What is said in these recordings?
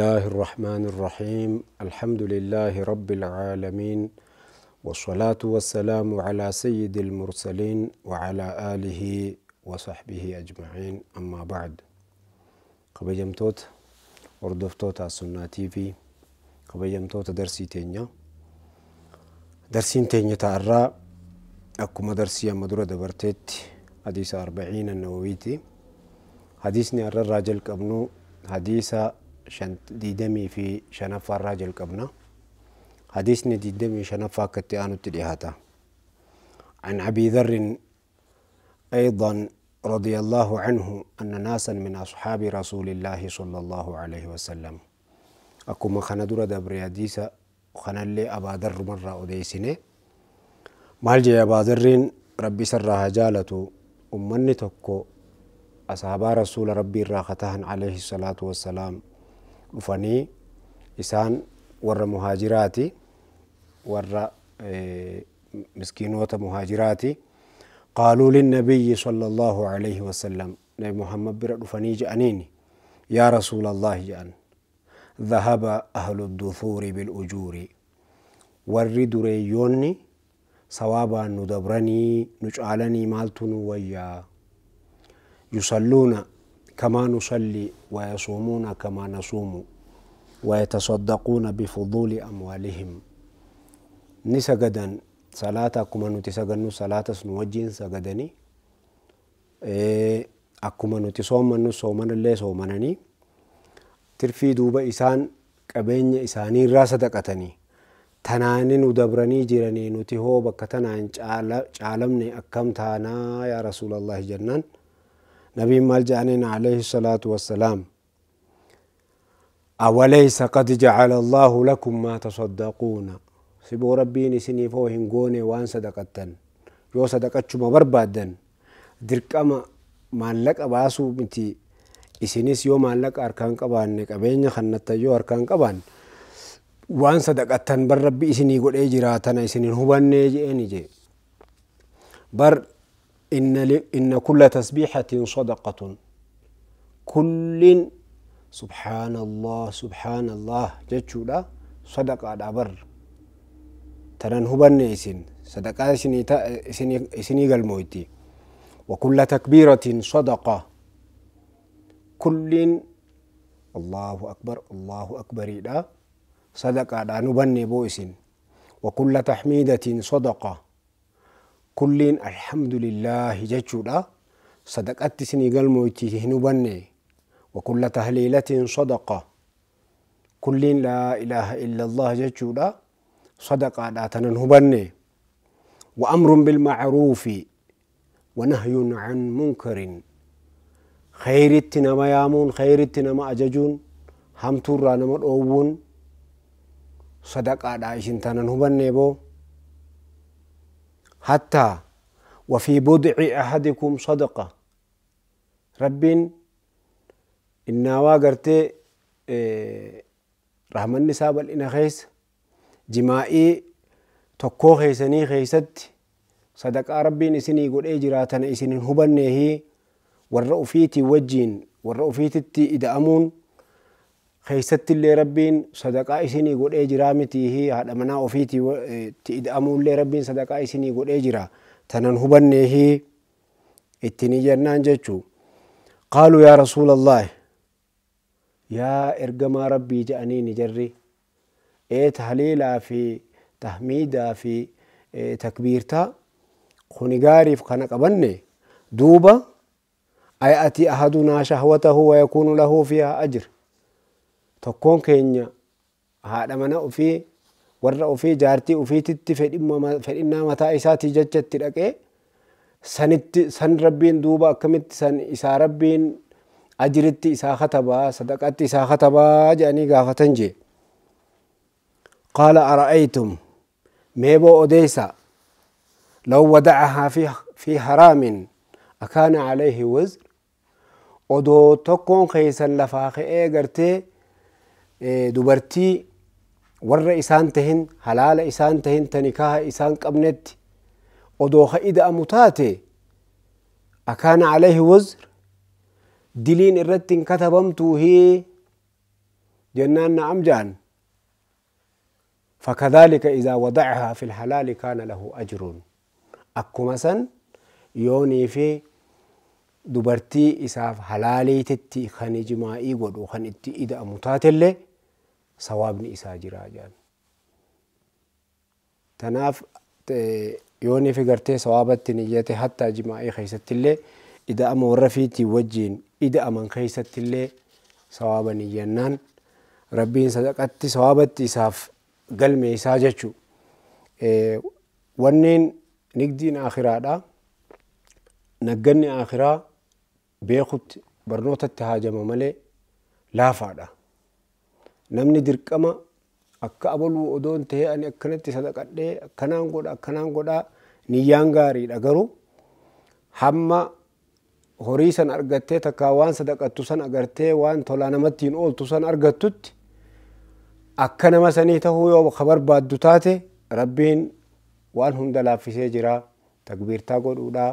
الله الرحمن الرحيم الحمد لله رب العالمين والصلاة والسلام على سيد المرسلين وعلى آله وصحبه أجمعين أما بعد قبيمتوت وردفتوت السنة تي في قبيمتوت درسي تينيا درسين تينيا تعرى أكما درسي مدرة دبرتت حديث أربعين النوويتي حديثني أرى الراجل قبنو حديث ديدمي في شنفة الراجل قبنا. حديثني ديدمي شنفة كتيانو تديهاتا. عن أبي ذر أيضا رضي الله عنه أن ناسا من أصحاب رسول الله صلى الله عليه وسلم. أكما خندورة دبر حديثة خنا اللي أبا ذر مرة أديسني مال جي أبا ذر ربي سرها جالته أمني تكو أصحاب رسول ربي الراختهن عليه الصلاة والسلام. Dhufanii isaan warra muhaajiraati warra miskiinoota muhaajiraati. Qaaluu linnabiyyi صلى الله عليه وسلم نبي محمد بر دفني جانين يا رسول الله جان ذهب أهل الدثور بالأجور ور دريوني سوابا ندبرني نجعلني مالتن ويا يصلون كما نصلي ويصومون كما نصوم ويتصدقون بفضول أموالهم. نسجدا صلاة أكما نتسجن صلاة نوجين سجدني. أكما نتصومن صومن اللي صومنني ترفي دوبا إسان قبين إساني راس دقتني تناني ندبرني جيراني نتهو بكتنا عالمني أكم تانا يا رسول الله جنان نبي جانين عليه الصلاة والسلام أوليس قد جعل الله لكم ما تصدقون سبو ربين سني فوهن قوني وان صدقتن يو صدقت ما بربادن درقما مالك أباسو متي isinis yoo maallaqa harkaan qabaanne qabeenya kannata yoo harkaan qabaan waan sadaqattan bar rabbi isinii godhee jiraatana isinin hubannee je'eni jee bar إن, إن كل تسبيحة صدقة. كل سبحان الله سبحان الله. جتشودا صدقة دابر تنن هبن إسن. صدقة إسني قلمويتي وكل تكبيرة صدقة. كل الله أكبر الله أكبر دا صدقة دا نبني بو إسن. وكل تحميدة صدقة. Kulliin alhamdulillahi jechuudha sadaqatti isinii galmoyti hin hubanne wakulla tahliilatin sadaqa kulliin laa ilaaha illa allah jechuudha sadaqaadha tanan hubanne wa amrun bilmacruufi wanahyun can munkarin khayritti nama yaamuun khayritti nama ajajuun hamtuurraa nama dhoowwuun sadaqaadha isin tanan hubanne boo حتى وفي بضع أحدكم صدقة. ربين إنا واقرت رحمة النساء بل إنا خيس جمائي تكو خيسني خيست. صدقة ربين إسني قل إجراتنا إسنين هبنه والرؤفيتي وجين والرؤفيتي إذا أمون. Keessatti illee rabbiin sadaqaa isinii godhee jira mitiihi haadha manaa ofiiti itti ida'amuu illee rabbiin sadaqaa isinii godhee jira tanan hubanneehi ittiin iyyannaan jechuu qaaluu yaa rasuula allahi yaa ergamaa rabbii je'aniini jarri ee tahliilaa fi tahmiidaa fi takbiirtaa kuni gaariif kana qabanne duuba ayati ahadunaa shahwatahu wayakuunu lahu fiiha ajr tokkoon keenya haadha mana ofii warra ofii jaartii ofiititti fedhinnaa mataa isaatii jechatti dhaqee sanitti san rabbiin duuba akkamitti san isaa rabbiin ajiritti isaa katabaa sadaqatti isaa katabaa jedhanii gaafatan jee qaala ara'aytum meeboo odeysa law wadacahaa fi haraamin akaana calayhi wizr odoo tokkoon keeysan lafaa ka'ee gartee إيه، دوبرتي ور إسان تهن حلال إسان تهن تنكاها إسان قبنت. ودوخ إدا أمتاتي أكان عليه وزر. دلين الرد كتبمتو هي جنان نعم جان. فكذلك إذا وضعها في الحلال كان له أجر. أكمسا يوني في دبرتي إساف حلالي تتي خاني جماعي ودو خان إدا أمتاتي اللي sawaabni isaa jira jedhan tanaaf yoonii fi gartee sawaabatti niyyate hatta ijmaa'ii keessattillee ida'ama warra fiitii wajjiin ida'aman keessattillee sawaaba niyyannaan rabbiin sadaqatti sawaabatti isaaf galme isaa jechu wanneen nigdiin akhiraadha nagganni akhiraa beekutti barnootatti haajama malee laafaadha namni dirqama akka abaluu odoon tahee ani akkanatti sadaqadhee akkanaan godha akkanaan godha niyyaan gaariidha garuu hamma horii san argattee takkaa waan sadaqattu san agartee waan tolaa namatti hin ooltu san argattutti akka nama sanii tahuu yoo ka barbaaddu taate rabbiin waan hunda laaffisee jira takbiirtaa godhuudha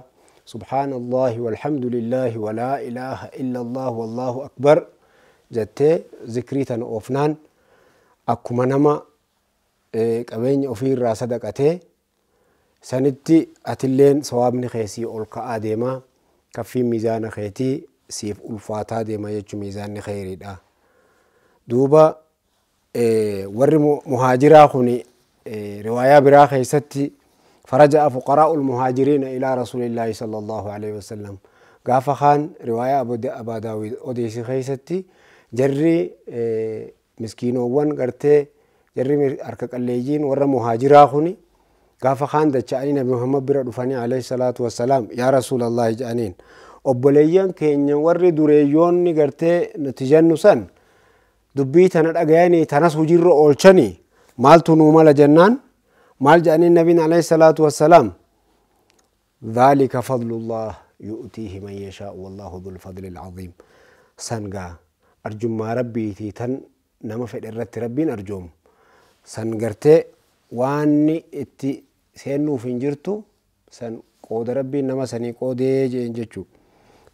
سبحان الله والحمد لله ولا إله إلا الله والله أكبر جتة ذكريتا أوفنان أكما نما قبين أفير را صدقته سنتي أتلين صوابني خيسي أولك آديما كفي ميزان خيتي سيف ألفاتا ديما يجو ميزان خيري دا دوبا ور مهاجرا خوني رواية برا خيستي فرجع فقراء المهاجرين إلى رسول الله صلى الله عليه وسلم قاف خان رواية أبا داوود أوديسي وان قرتي جري أركك الليجين ورا مهاجرا خوني قاف خان دچاني نبي محمد برا دفاني عليه الصلاة والسلام يا رسول الله جانين obboleeyyan keenya warri dureeyyoonni gartee nuti jennu san dubbii tana dhagayanii tanas hujirra oolchanii maaltu nuu mala jennaan maal jedhanii nabiin alayhi salaatu wassalaam ذلك فضل الله يؤتيه من يشاء والله ذو الفضل العظيم سنغا أرجم ما ربي تن نما فد الرت ربين أرجوم سنغرتي واني اتي سينو فنجرتو سن قود ربي نما سني قودي جين جچو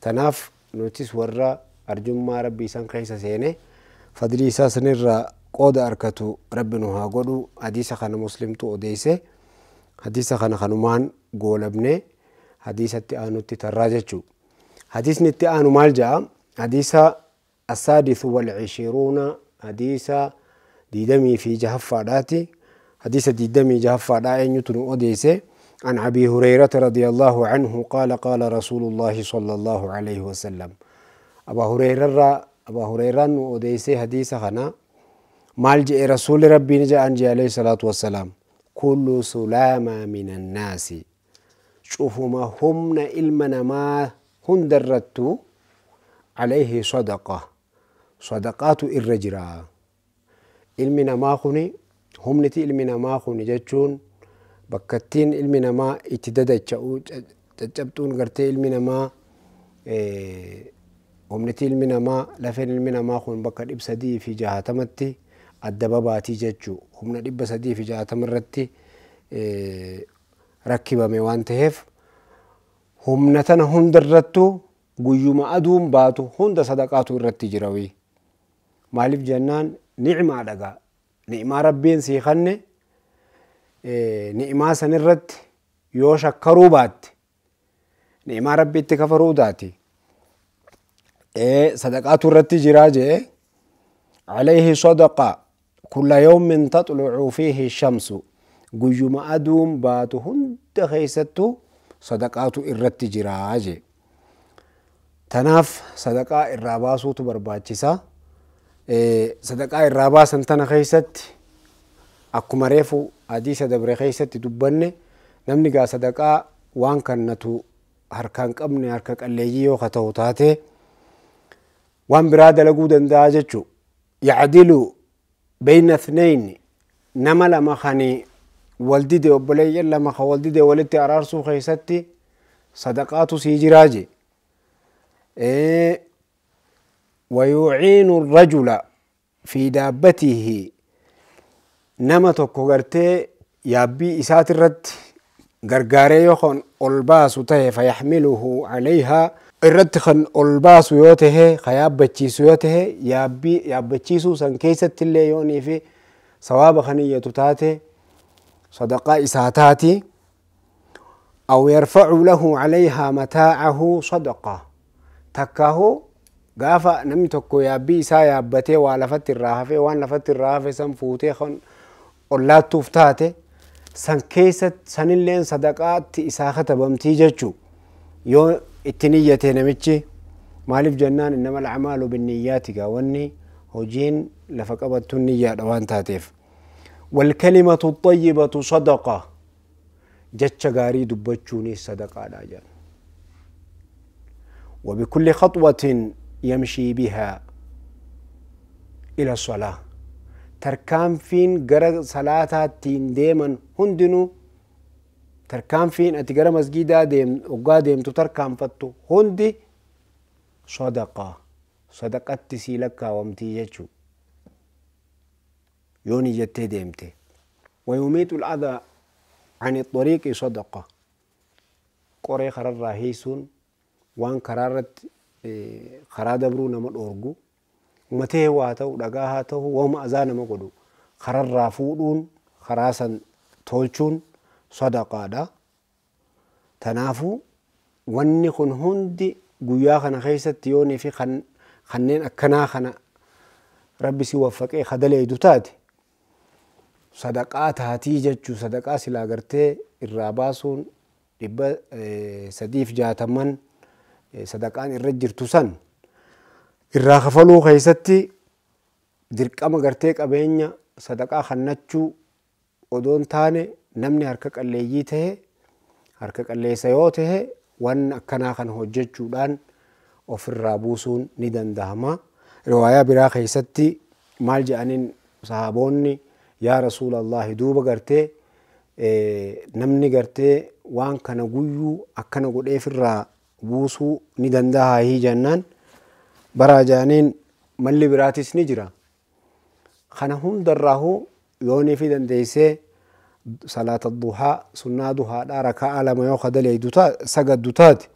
تناف نوتيس ورا أرجم ما ربي سن خيسا سيني فضلي ساسنر قود أركتو ربنا ها قدو حديث خان مسلم تو أديسه حديث خان خانمان قولبنه حديث التآنو تتراججو حديث نتآنو مال جاء حديث السادس والعشرون حديث ديدمي في جهفاداتي. حديث ديدمي جهفادا يتنو أديسه عن أبي هريرة رضي الله عنه قال قال رسول الله صلى الله عليه وسلم. أبا هريرة أبا هريرة أديسه حديث خنا. مال جاء رسول ربي نجا أنجي عليه الصلاة والسلام. كل سلامة من الناس. شوفما همنا إلمنا ما هندرتو عليه صدقة صدقات الرجرا إلمنا ما خني همنتي إلمنا ما خني جتشون بكتين إلمنا ما اتددتشو تجبتون قرتي إلمنا ما همنتي إلمنا ما لفين إلمنا ما خن بكت إبسدي في جهاتمتي adda babaatii jechuu humna dhibba sadii fi jaatama irratti rakkibame waan ta'eef humna tana hunda irrattu guyyuma aduun baatu hunda sadaqaatu irratti jirawi مالف جنان نعمة دغا نعمة ربين سيخنة نعمة سنرت يوشا كروبات نعمة ربي تكفرو داتي إيه صدقات رتي جراجة عليه صدقة كل يوم من تطلع فيه الشمس قجم أدوم باتهن تخيستو صدقات الرت جراجة تناف صدقاء الراباسو تبرباتشي إيه صدقاء الراباس انتنا خيست أكو مريفو حديث دبر خيست دبنة نمني قا صدقاء وان كنتو هركان قبني هركاك الليجيو خطو تاتي وان براد لقود انداجتشو يعدل بين اثنين نما لما خاني والدي وبلي لما خ والدي ولدي أرارسو خيستي صدقات سيجراجي إيه ويعين الرجل في دابته نما توكو غرتي يابي إسات الرد غرغاري يخون ألباس تهي فيحمله عليها irratti kan ol baasu yoo tahe ka yaabbachiisu yoo tahe yaabbachiisuu san keessatti illee yoonii fi sawaaba kan iyyatu taate sadaqaa isaa taati أو يرفع له عليها متاعه صدقة تكاهو gaafa namni tokko yaabbii isaa yaabbatee waa lafatti irraa hafee waan lafatti irraa hafe san fuutee kan ollaattuuf taate san keessatti sanilleen sadaqaatti isaa katabamtii jechuu yoo itti niyyate namichi maaliif jennaan innama alacmaalu binniyyaati gaa wanni hojiin lafa qabattu niyyaadha waan taateef والكلمة الطيبة صدقة جتش غاري دبتشوني صدقة لا وبكل خطوة يمشي بها إلى الصلاة تركان فين قرى صلاة تين ديما هندنو. تركان فين أتقرى مسجدا ديم وقا ديم تركان فتو. هندي صدقة. صدقة تسيلك ومتي يجو يوني جتي ديمتي. ويميت الأذى عن الطريق صدقة. قري خرر راهيسون. وان كرارت karaa dabruu nama dhoorgu. Matee waa ta'u dhagaa haa ta'u wama azaa nama godhu. Kararraa fuudhuun karaa san tolchuun sadaqaadha. Tanaafu wanni kun hundi guyyaa kana keessatti yoonii fi kanneen akkanaa kana rabbi si waffaqee kadaleeydu taate. Sadaqaa taatii jechuu sadaqaa silaa gartee irraa baasuun dhibba sadiif jaataman sadaqaan irra jirtu san irraa kafaluu keessatti dirqama gartee qabeenya sadaqaa kannachuu odoon taane namni harka qalleeyyii tahe harka qalleessa yoo tahe waan akkanaa kan hojjechuudhaan ofirraa buusuun ni dandahama. Riwaayaa biraa keessatti maal jedhaniin sahaboonni yaa rasuula allahi duuba gartee namni gartee waan kana guyyuu akkana godheefirraa buusuu ni dandaha hii jennaan baraa jaaniin malli biraatis ni jira kana hundarraahu yoonii fi dandeeysee salaata duhaa sunnaa duhaadha rakaa lama yoo kadaleeydu sagaddu taate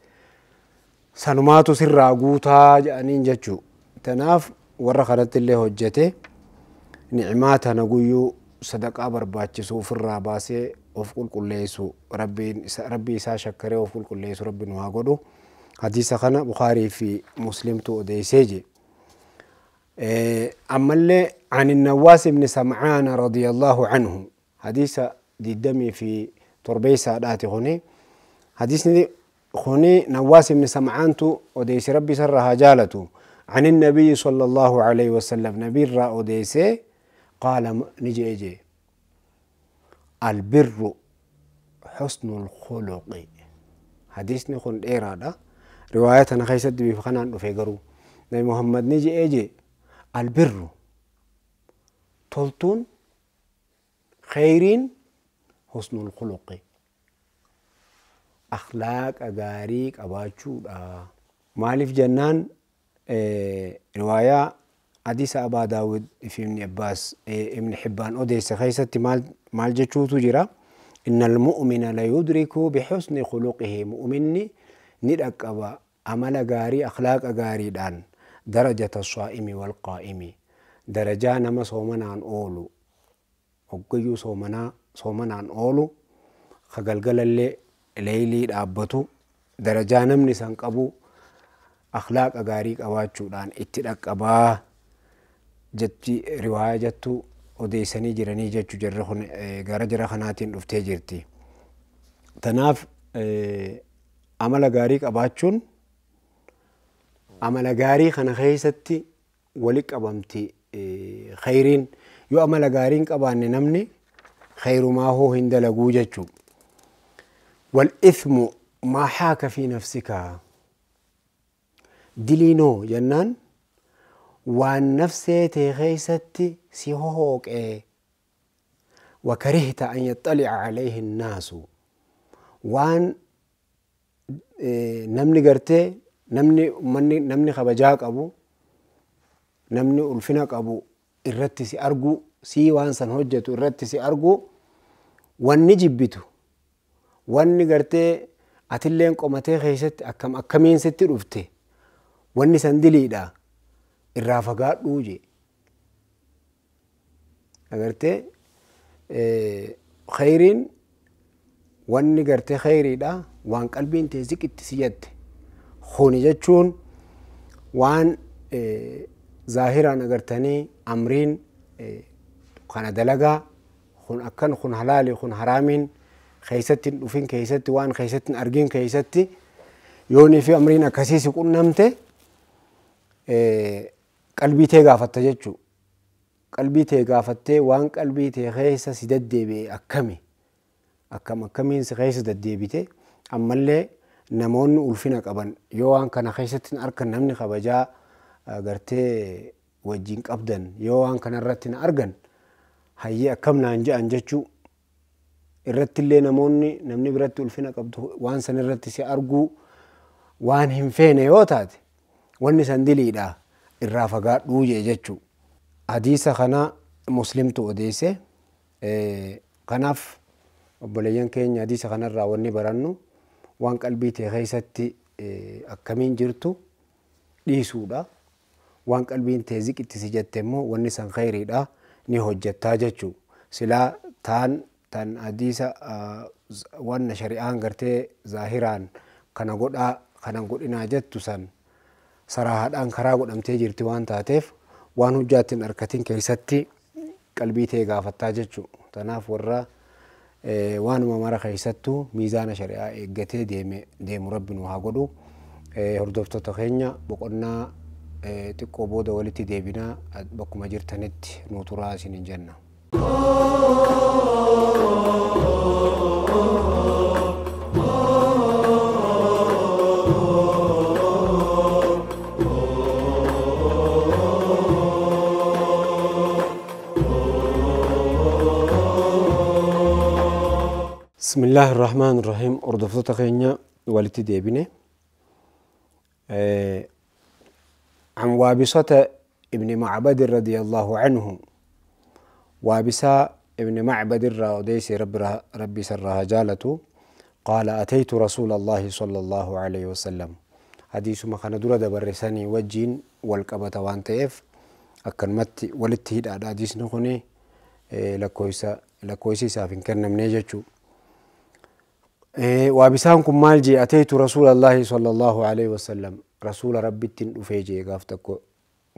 sanumaatu sirraa guutaa jedhaniin jechuu tanaaf warra kanatti illee hojjete nicmaa tana guyyuu sadaqaa barbaachisu ofirraa baasee of qulqulleessu rabbii isaa shakkaree of qulqulleessu rabbi nu haa godhu حديث خنا بخاري في مسلم تو أديسيجي أما اللي عن النواس بن سمعان رضي الله عنه حديث دي دمي في تربيسة داتي خوني. حديث خوني نواس بن سمعان تو أديس ربي سرها جالته عن النبي صلى الله عليه وسلم نبي را أديسي قال نجي إجي. البر حسن الخلق. حديثني خون إيرادا خيست بي خنان دفي قرو نبي محمد نجي أجي البر. تلتون خيرين. حسن الخلق. أخلاق أغاريك أباچو. مالف جنان آه رواية حديث أبا داود في ابن عباس آه ابن حبان. أديس خيست مال مال جچوتو جرا. إن المؤمن لا يدرك بحسن خلقه مؤمني. ندقبا عمل غاري أخلاق غاري دان درجة الصائم والقائم درجة نما صومنا عن أولو وقيو صومنا صومنا عن أولو خقلقل اللي ليلي دابتو درجة نمني سنقبو أخلاق غاري قواتشو دان اتدقبا جتي رواية جتو odeysanii jiranii jechu jarri kun gara jara kanaatiin dhuftee jirti. Tanaaf amala gaarii qabaachuun amala gaarii kana keessatti wali qabamti khayriin yoo amala gaarii hin qabaanne namni khayrumaa hoo hin dalaguu jechuu والإثم ما حاك في نفسك دلينو جنان waan nafseetee keeysatti si hohooqee wakarihta an yaxalica calayhi innaasu waan namni gartee namni ummanni namni kabajaa qabu namni ulfina qabu irratti si argu sii waan san hojjetu irratti si argu wanni jibbitu wanni gartee atilleen qomatee keessatti akkam akkamiin sitti dhufte wanni san diliidha irraa fagaadhuu je agartee khayriin wanni gartee khayriidha waan qalbiin tee ziqitti siyatte kuni jechuun waan zaahiraan agartanii amriin kana dalagaa kun akkan kun halaali kun haraamiin keeysatti hin dhufin keeysatti waan keeysatti hin argin keeysatti yoonii fi amriin akkasii si qunnamte qalbii tee gaafatta jechuu qalbii tee gaafattee waan qalbii tee keessa si deddeebi'e akkami akkam akkamiin si keessa deddeebite ammallee namoonni ulfina qaban yoo waan kana keessatti hin argan namni kabajaa gartee wajjin qabdan yoo waan kana irratti argan hayyee akkam naan je'an jechuu irrattillee namoonni namni biratti ulfina qabdu waan san irratti si arguu waan hin feene yoo taate wanni san diliidha irraa fagaadhuu jee jechuu hadiisa kana muslimtu odeesse kanaaf obboleeyyan keenya hadiisa kanarraa wanni barannu akkamiin jirtu dhiisuudha waan qalbiin tee ziqitti si jette immoo wanni san khayriidha ni hojjettaa jechuu silaa taan tan hadiisa wanna shari'aan gartee zaahiraan kana godhaa kana godhinaa jettu san saraahaadhaan karaa godhamtee jirti waan taateef waan hujjaatti hin arkatin keessatti qalbii tee gaafattaa jechuu tanaaf warra mara keessattuu miizaana shari'aa eeggatee deemu rabbi nu haa godhu hordoftoota keenya boqonnaa xiqqoo booda walitti deebinaa bakkuma jirtanitti nu turaa isinin jenna. بسم الله الرحمن الرحيم. أردفتو خينيا والتي ديبني عن وابصة ابن معبد رضي الله عنه. وابسة ابن معبد الراديس رب ربي سرها جالته. قال أتيت رسول الله صلى الله عليه وسلم. حديث ما كان درد برساني وجين والقبة وان تيف أكن مت ولتهيد حديث نخوني. لكويسا لكويسي سافين كان نمنيجتشو waabisaan kun maal jee ateytu rasuula allaahi sala allaahu alaihi wasalam rasuula rabbittin dhufee jee gaaf tokko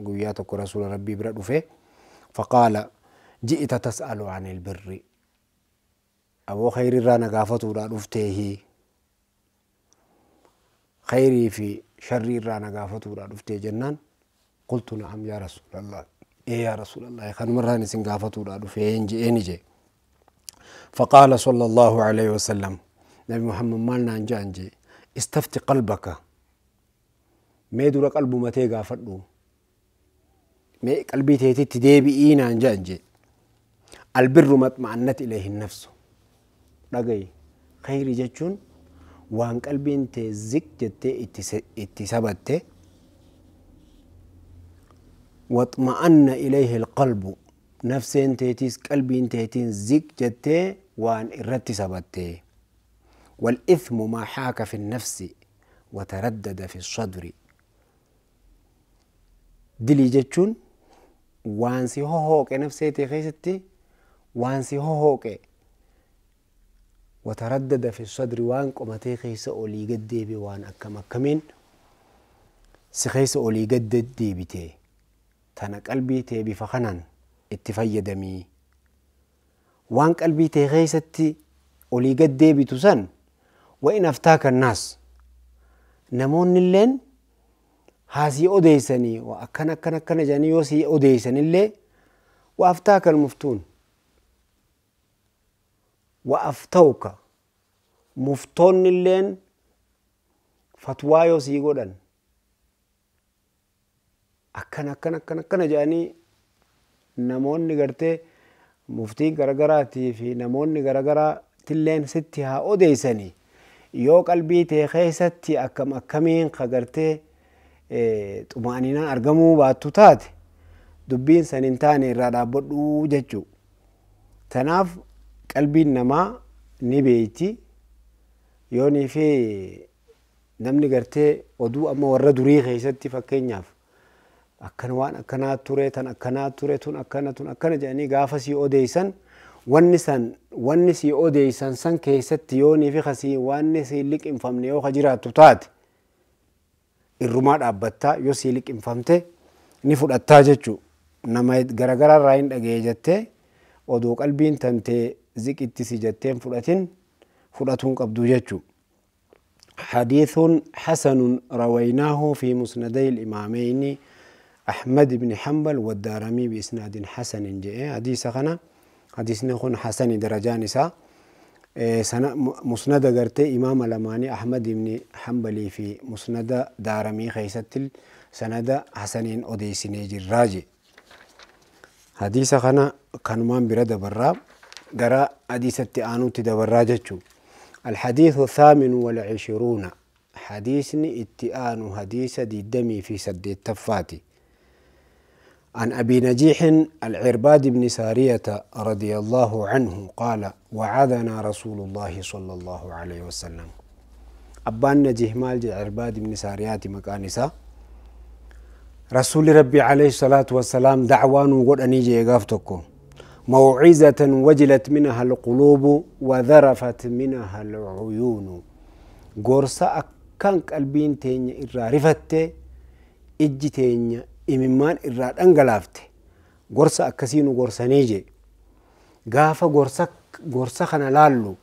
guyyaa tokko rasuula rabbii bira dhufe faqaala ji'ita tas'alu an ilbirri aboo khayriirraa na gaafatuudha dhufteehi khayrii fi sharrii irraa na gaafatuudha dhuftee jennaan qultu na'am yaa rasuulallah ee yaa rasuulallah kanumarraan isin gaafatuudha dhufee je'eeni jee فقال صلى الله عليه وسلم نبي محمد مالنا أنجا أنجي استفتي قلبك. ما يدور قلبه متى غافدو ما قلبي تيتي تديبي إينا أنجا أنجي البر ما اطمأنت إليه النفس. رقي خير جتشون. وان قلبي انت زك جتة اتسابت. واطمأن إليه القلب. نفس انتيتيس قلبي انتيتين زك جتة وان إرتي سبتي والإثم ما حاك في النفس وتردد في الصدر. دلي جتشون؟ وانسي هو هوك نفسيتي خيستي؟ وانسي هو هوك. وتردد في الصدر وان قمتي خيس أولي قد ديبي وان أكم أكمين. سخيس أولي قد ديبتي تانا قلبي تيبي فخنان. اتفيدمي وان قلبي تي خيستي أولي قد ديبتو سن وإن أفتاك الناس. نمون اللين هاسي أديسني وأكن أكن أكن جاني يوسي أديسني اللي وأفتاك المفتون. وأفتوك مفتون اللين فتوى يوسي قدن. أكن أكن أكن أكن جاني namoonni gartee muftii garagaraati fi namoonni garagaraa tilleen sitti haa odeysanii yoo qalbii tee keessatti akkam akkamiin ka gartee xumaaninaan argamuu baattu taate dubbiin san hin taane irraa dhaabbadhuu jechuu. Tanaaf qalbiin namaa ni beeyti yoonii fi namni gartee oduu amma warra durii keessatti fakkeenyaaf akkana waan akkanaa ture tan akkanaa ture tun akkana tun akkana jedhanii gaafa sii odeeysan wanni san wanni sii odeeysan san keessatti yoonii fi kasii wanni sii liqinfamne yoo ka jiraattu taate irrumaa dhaabbattaa yoo sii liqinfamte ni fudhattaa jechuu nama garagara irraa hin dhagee jettee oduu qalbiin tantee ziqitti si jetteen fudhatin fudhatuun qabdu jechuu حديث حسن رويناه في مسندي الإمامين أحمد بن حنبل والدارمي بإسناد حسن جاء حديث خنا حديث نخون حسن درجان سا. سنة مسند قرتي إمام الأماني أحمد بن حنبلي في مسند دارمي خيست سند حسنين أديسني جراجي حديث خنا كانمان برد برا قرا حديث التآنو تدبرا جتشو. الحديث الثامن والعشرون حديثني اتئان حديث دي دمي في سد التفاتي. عن أبي نجيح العرباد بن سارية رضي الله عنه قال وعدنا رسول الله صلى الله عليه وسلم. أبان نجيح مال عرباد بن ساريات مكانسا رسول ربي عليه الصلاة والسلام دعوان وقل أني جي موعظة وجلت منها القلوب وذرفت منها العيون. قرصة أكان قلبين تين إرى رفت إج إرى أنقلافت قرصة أكسين قرصة نيجي قافة قرصة قرصة خنا لالو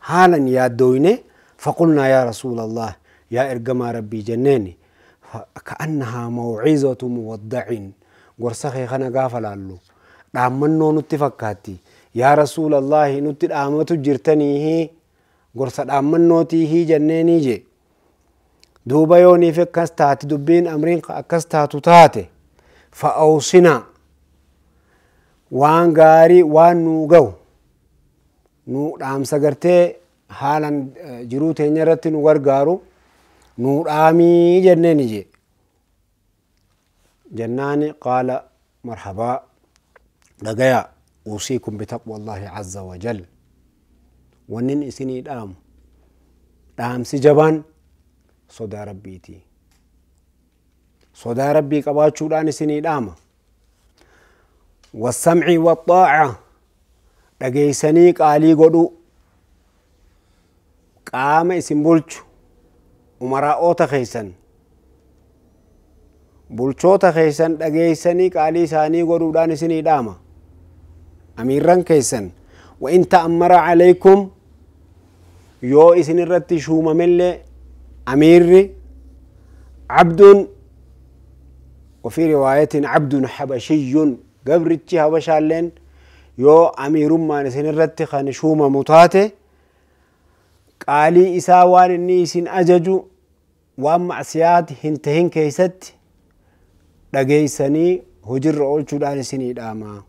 حالا يا دوينه فقلنا يا رسول الله يا إرقما ربي جنيني كأنها موعظة مودع قرصة خنا قافة لالو dhaammannoo nutti fakkaatti. Yaa rasuulallahi nutti dhaamatu jirtaniihi gorsa dhaammannootiihi jenneenii je duuba yooniif akkas taate dubbiin amriin akkas taatu taate fa'awsinaa waan gaarii waan nuu ga'u nu dhaamsa gartee haalan jiruu teenya irratti nu gargaaru nuu dhaamii jenneeni je jennaani qaala marhabaa dhagaya uusiikum bitaqwa allahi caza wajal wannin isinii dhaamu dhaamsi jabaan sodaa rabbiiti sodaa rabbii qabaachuudhaan isinii dhaama wasamci waaxaaca dhageeysanii qaalii godhu qaama isin bulchu umaraa'oota keeysan bulchoota keeysan dhageeysanii qaalii isaanii godhuudhaan isinii dhaama amiirran وإن تأمر عليكم يو إسن الرت شوما ملي أمير عبد وفي رواية عبد حبشي قبرتش هبشالين يو أمير ما نسن الرت خان شوما متاتي قالي إساوان إسن أججو وأم معسيات هنتهن كيست dhageeysanii hojirra oolchuudhaan isinii dhaama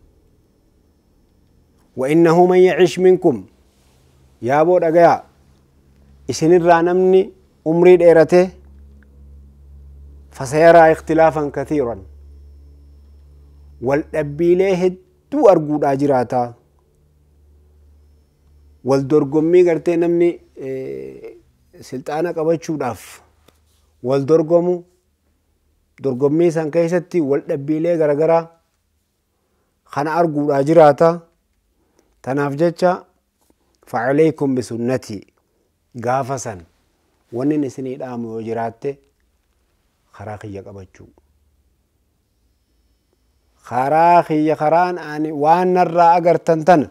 وإنه من يعش منكم. يا بو دغيا إسنرا نمني عمري ديرته فسيرى اختلافا كثيرا والدبيله هدو أرقود أجراتا والدرقمي قرتي نمني سلطانة قبچوداف والدرقمو dorgommii san keessatti wal dhabbiilee garagaraa kana arguudha jiraata tanaaf jecha facalaykum bisunnatii gaafa san wannin isinii dhaamu yoo jiraatte karaa kiyya qabachuu karaa kiyya karaan ani waan narraa agartan tana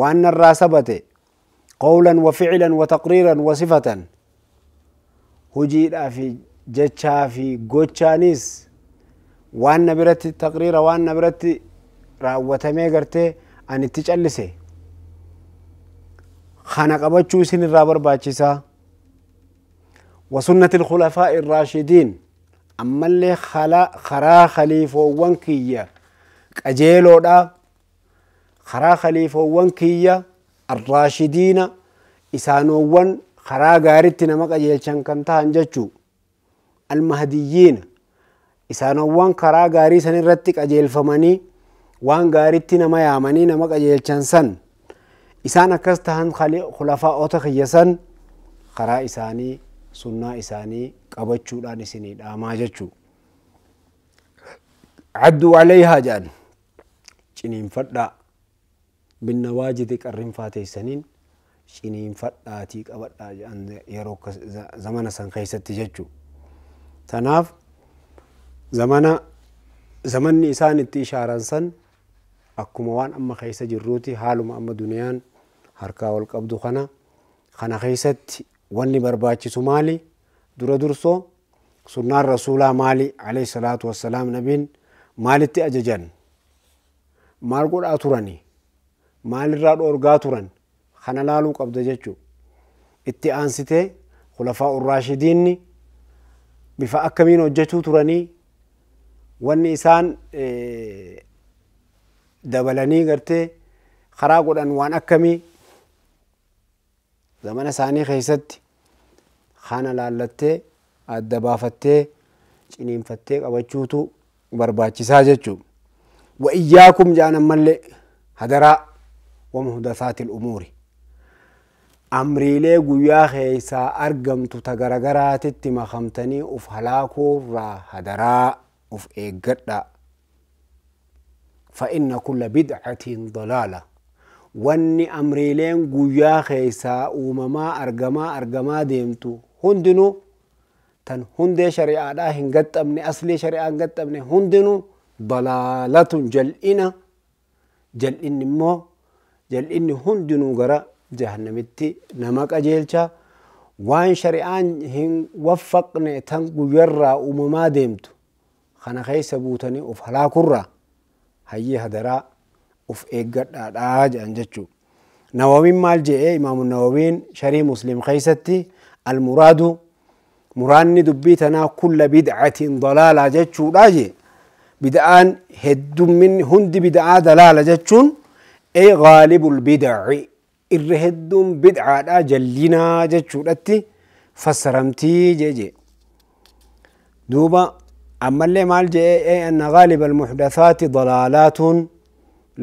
waan narraa sabate qawlan wa ficlan wa taqriiran wa sifatan hujiidhaa fi jechaa fi gochaanis waan na biratti taqriira waan na biratti raawwatamee gartee ani itti callise kana qabachuu isin irraa barbaachisaa وسنة الخلفاء الراشدين أما اللي خلا خرا خليفة وانكية قجيلو دا خرا خليفة وانكية الراشدين إسانو وان خرا غارت نما قجيلشان كنتا هنججو المهديين isaanowwan karaa gaarii san irratti qajeelfamanii waan gaaritti nama yaamanii nama qajeelchan san isaan akkas tahan khulafaa'ota kiyyasan karaa isaanii sunnaa isaanii qabachuudhaan isinii dhaamaa jechuu cadduu alayhaa jedhan ciniinfadhaa binna waajidi qarrinfaa teeysaniin ciniinfadhaatii qabadhaa jedhan yeroo zamana san keeysatti jechuu tanaaf zamana zamanni isaan itti ishaaran san akkuma waan amma keessa jirruuti haaluma amma duniyaan harkaa wal qabdu kana kana keeysatti wanni barbaachisu maali dura dursoo sunnaan rasuulaa maali alayhi salaatu wassalaam nabiin maalitti ajajan maal godhaa turani maalirraa dhoorgaa turan kana laaluu qabda jechuu itti aansitee khulafaa urraashidiinni bifa akkamiin hojjechuu turanii wanni isaan dabalanii gartee karaa godhan waan akkamii zamana isaanii keeysatti kana laallattee adda baafattee ciniinfattee qabachuutu barbaachisaa jechuu wa iyyaakum jedhan ammallee hadaraa wa muhdathaati ilumuuri amriilee guyyaa keeysaa argamtu ta garagaraatitti makamtanii uf halaakuurraa hadaraa uf eeggadha fa inna kulla bidcatin dalaala wanni amriileen guyyaa keeysaa uumamaa argamaa argamaa deemtu hundinuu tan hundee shari'aadhaa hin gaxxabne aslii shari'aa hin gaxxabne hundinuu dalaalatun jal'ina jal'inni immoo jal'inni hundinuu gara jahannamitti nama qajeelcha waan shari'aan hin waffaqne tan guyyarraa uumamaa deemtu kana keeysa buutanii uf halaakurraa hayyee hadaraa uf eeggadhaadhaa jedhan jechuu nawawiin maal jedhe imaamu nawawiin sharii muslim keeysatti almuraadu muraanni dubbii tanaa kulla bidcatin dalaalaa jechuudha je bid'aan heddummin hundi bid'aa dalaala jechuun ay gaalibu lbidaci irra hedduun bidcaadha jallinaa jechuudhatti fassaramtii jee je duuba ammallee maal jedhe ay anna gaaliba almuxdathaati dalaalaatun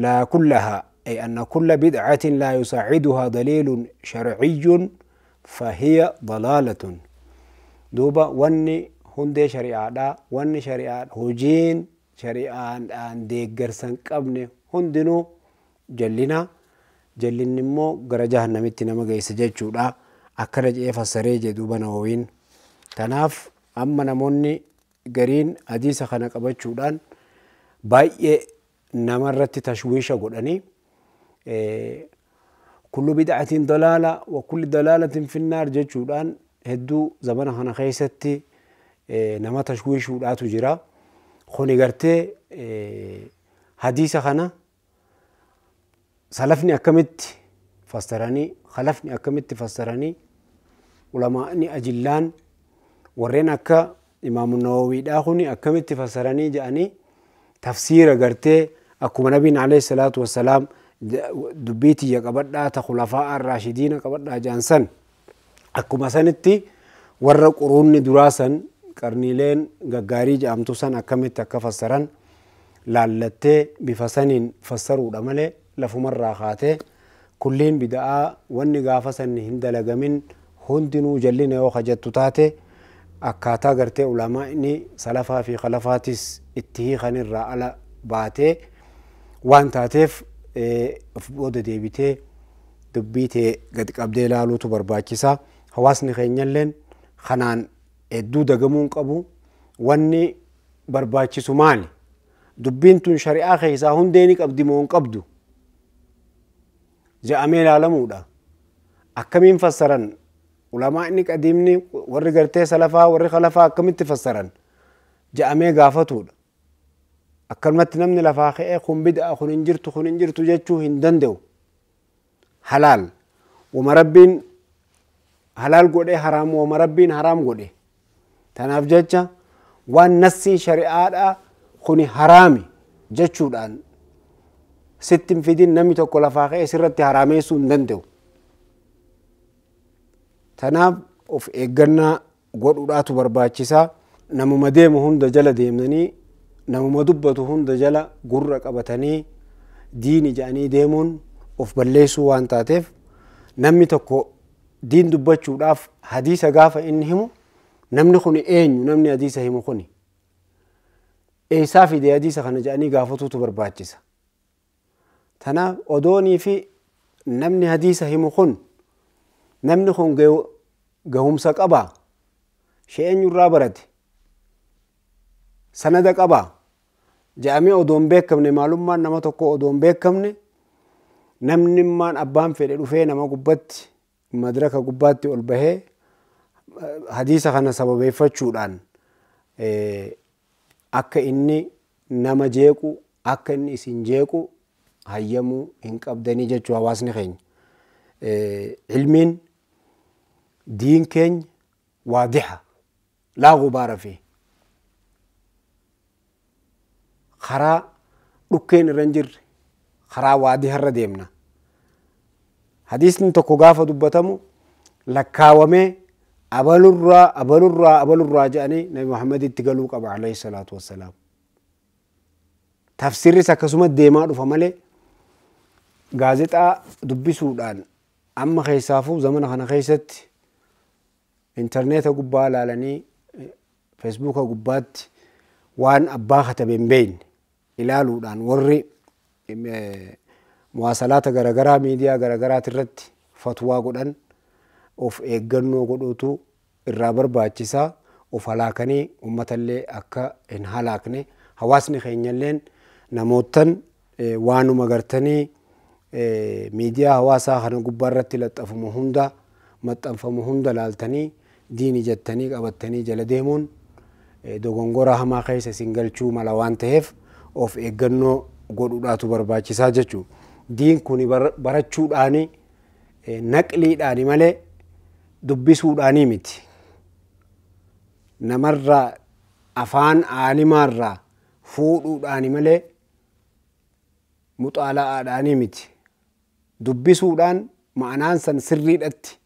لا كلها أي أن كل بدعة لا يساعدها دليل شرعي فهي ضلالة. دوبا وني هندي شريعة دا وني شريعة هجين شريعة أن ديگرسن قبني هندنو جلنا جلن مو غرا جهنمت نما گيس جچودا jedhee fassaree jedhe duuba nawawiin tanaaf amma namoonni gariin hadiisa kana qabachuudhaan baay'ee نمرت تشويش قلني إيه كل بدعة ضلالة وكل ضلالة في النار جت الآن هدو زمان هنا خيستي إيه نما تشويش ولا تجرا خوني قرت إيه حديث خنا سلفني أكملت فسرني خلفني أكملت فسرني ولما أني أجلان ورينا كا إمام النووي داخلني أكملت فسرني جاني تفسير قرتي akkuma nabiin alayhi salaatu wassalaam dubbii tiyya qabadhaa ta khulafaa arraashidiina qabadhaa jaansan akkuma sanitti warra quruunni duraa san qarniileen gaggaarii jedhamtu san akkamitti akka fassaran laallattee bifa saniin fassaruudha malee lafumarraa kaatee kulliin bida'aa wanni gaafa san hin dalagamin hundinuu jallina yoo kajattu taate akkaataa gartee ulamaa inni salafaa fi khalafaatis itti hiikanirraa ala baatee waan taateef of booda deebitee dubbii tee gad qabdee ilaaluutu barbaachisa hawaasni keenyalleen kanaan hedduu dagamuun qabu wanni barbaachisu maali dubbiin tun shari'aa keessaa hundeeni qabdi moo hin qabdu je'amee ilaalamuudha akkamiin fassaran ulamaa inni qadiimni warri gartee salafaa warri khalafaa akkamitti fassaran je'amee gaafatuudha akkanumatti namni lafaa ka'ee kun bid'a kun hin jirtu kun hin jirtu jechuu hin danda'u halaal wama rabbiin halaal godhe haraam wama rabbiin haraam godhe tanaaf jecha waan nassii shari'aadha kuni haraami jechuudhaan sitti hin fidin namni tokko lafaa ka'ee sirratti haraameessuu hin danda'u tanaaf of eeggannaa godhuudhaatu barbaachisaa namuma deemu hunda jala deemnanii namuma dubbatu hunda jala gurra qabatanii diini jedhanii deemuun of balleessuu waan taateef namni tokko diin dubbachuudhaaf hadiisa gaafa inni himu namni kun eenyu namni hadiisa himu kun eessaa fide hadiisa kana jedhanii gaafatuutu barbaachisa tanaaf odoonii fi namni hadiisa himu kun namni kun gahumsa qabaa sheenyurraa barate sanada qabaa jedhamee odoon beekamne maalummaan nama tokko odoon beekamne namni maan abbaan fedhe dhufee nama gubbatti madraka gubbaatti ol bahee hadiisa kana sababeeffachuudhaan akka inni nama jeequ akka inni isin jeequ hayyamuu hin qabdanii jechuu hawaasni keenya. Ilmiin diin keenya waadixa laa gubaara fi karaa dhukkeen irra hin jirre karaa waadiha irra deemna hadiisni tokko gaafa dubbatamu lakkaawamee abalurraa abalurraa abalurraa jedhanii nabi muhammad itti galuu qaba alayhi salaatu wassalaam tafsirris akkasuma deemaa dhufa malee gaazexaa dubbisuudhaan amma keessaafuu zamana kana keessatti intarneeta gubbaa ilaalanii feesbuuka gubbaatti waan abbaa katabe hin beeyne ilaaluudhaan warri muwaasalaata garagaraa miidiyaa garagaraati irratti fatwaa godhan of eeggannoo godhuutu irraa barbaachisaa of halaakanii ummatallee akka hin halaakne hawaasni keenyalleen namootan waanuma gartanii miidiyaa hawaasaa kana gubbaa irratti laxafamu hunda maxxanfamu hunda laaltanii diini jettanii qabattanii jala deemuun dogongora hamaa keessa isin galchuu mala waan ta'eef of eeggannoo godhuudhaatu barbaachisaa jechuu diin kun barachuudhaani naqliidhaani malee dubbisuudhaanii miti. Namarraa afaan aalimaarraa fuudhuudhaani malee muxaala'aadhaanii miti. Dubbisuudhaan ma'anaan san sirriidhatti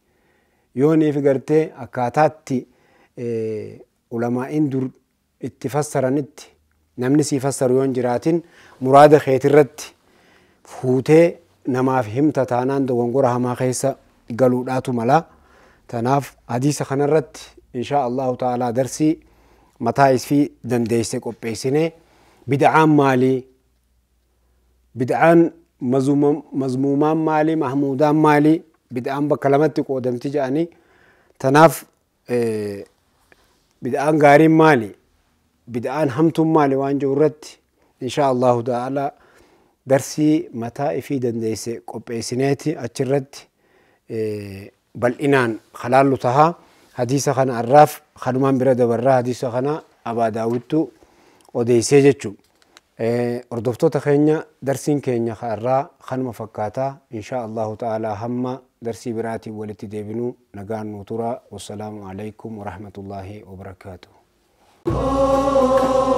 yooniif gartee akkaataatti ulamaa'iin dur itti fassaranitti namni sii fassaru yoon jiraatin muraada keetirratti fuutee namaaf himta taanaan dogongora hamaa keessa galuudhaatu mala tanaaf hadiisa kanarratti insha allahu ta'ala darsii mataa isii dandeeyse qopheessine bid'aan maalii bid'aan mazmuumaan maalii mahmuudaan maalii bid'aan bakka lamatti qoodamti jedhanii tanaaf bid'aan gaariin maali bid'aan hamtuun maali waan jiru irratti insha allahu ta'ala darsii mataa ifii dandeeyse qopheessineeti achirratti bal'inaan halaallu tahaa hadiisa kana arraaf kanumaan bira dabarraa hadiisa kana abaa daawwittu odeysee jechuu hordoftoota keenya darsiin keenya irraa kanuma fakkaataa insha allahu ta'ala hamma darsii biraatiin walitti deebinuu nagaan nuu tura wassalaamu alaikum warahmatullaahi wabarakaatuh Oh.